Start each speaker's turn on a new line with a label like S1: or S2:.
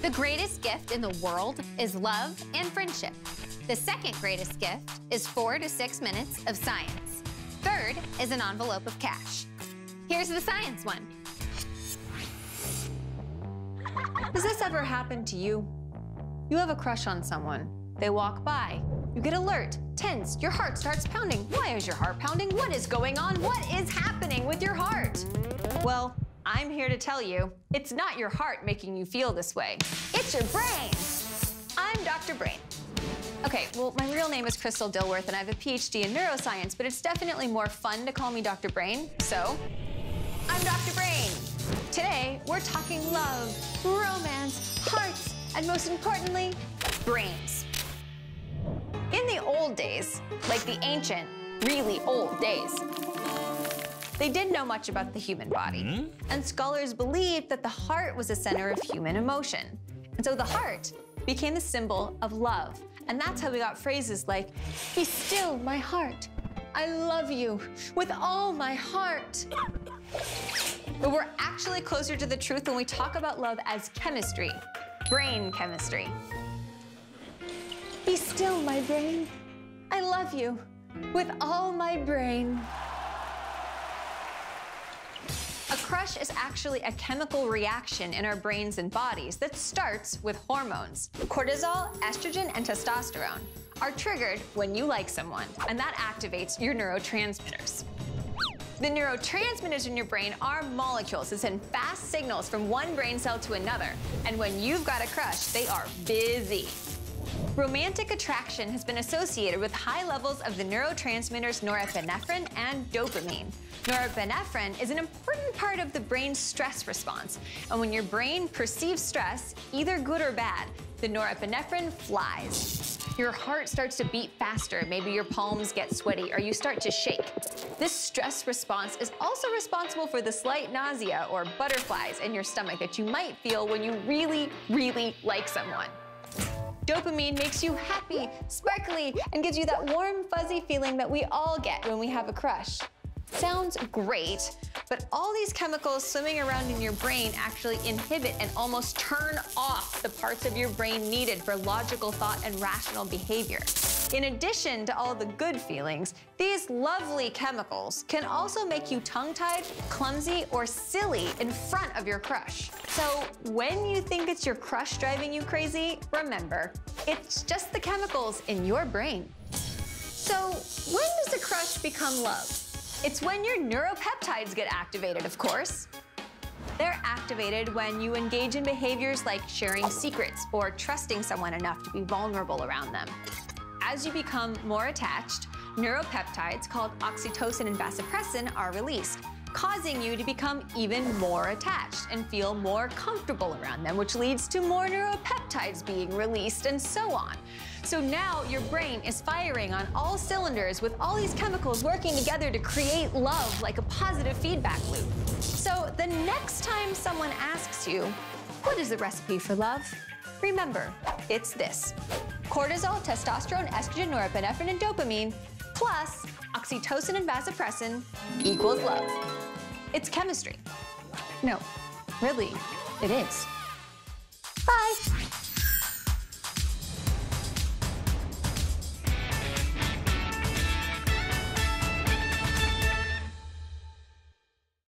S1: The greatest gift in the world is love and friendship. The second greatest gift is four to six minutes of science. Third is an envelope of cash. Here's the science one. Does this ever happen to you? You have a crush on someone. They walk by. You get alert, tense, your heart starts pounding. Why is your heart pounding? What is going on? What is happening with your heart? Well, I'm here to tell you, it's not your heart making you feel this way. It's your brain. I'm Dr. Brain. Okay, well, my real name is Crystal Dilworth, and I have a PhD in neuroscience, but it's definitely more fun to call me Dr. Brain, so I'm Dr. Brain. Today, we're talking love, romance, hearts, and most importantly, brains. In the old days, like the ancient, really old days, they didn't know much about the human body. Mm -hmm. And scholars believed that the heart was the center of human emotion. And so the heart became the symbol of love. And that's how we got phrases like, Be still, my heart. I love you with all my heart. But we're actually closer to the truth when we talk about love as chemistry, brain chemistry. Be still, my brain. I love you with all my brain. Crush is actually a chemical reaction in our brains and bodies that starts with hormones. Cortisol, estrogen, and testosterone are triggered when you like someone, and that activates your neurotransmitters. The neurotransmitters in your brain are molecules that send fast signals from one brain cell to another. And when you've got a crush, they are busy. Romantic attraction has been associated with high levels of the neurotransmitters norepinephrine and dopamine. Norepinephrine is an important part of the brain's stress response. And when your brain perceives stress, either good or bad, the norepinephrine flies. Your heart starts to beat faster, maybe your palms get sweaty, or you start to shake. This stress response is also responsible for the slight nausea or butterflies in your stomach that you might feel when you really, really like someone. Dopamine makes you happy, sparkly, and gives you that warm, fuzzy feeling that we all get when we have a crush. Sounds great, but all these chemicals swimming around in your brain actually inhibit and almost turn off the parts of your brain needed for logical thought and rational behavior. In addition to all the good feelings, these lovely chemicals can also make you tongue-tied, clumsy, or silly in front of your crush. So when you think it's your crush driving you crazy, remember, it's just the chemicals in your brain. So when does a crush become love? It's when your neuropeptides get activated, of course. They're activated when you engage in behaviors like sharing secrets or trusting someone enough to be vulnerable around them. As you become more attached, neuropeptides called oxytocin and vasopressin are released, causing you to become even more attached and feel more comfortable around them, which leads to more neuropeptides being released and so on. So now your brain is firing on all cylinders with all these chemicals working together to create love like a positive feedback loop. So the next time someone asks you, what is the recipe for love? Remember, it's this. Cortisol, testosterone, estrogen, norepinephrine, and dopamine, plus oxytocin and vasopressin equals love. It's chemistry. No, really, it is. Bye.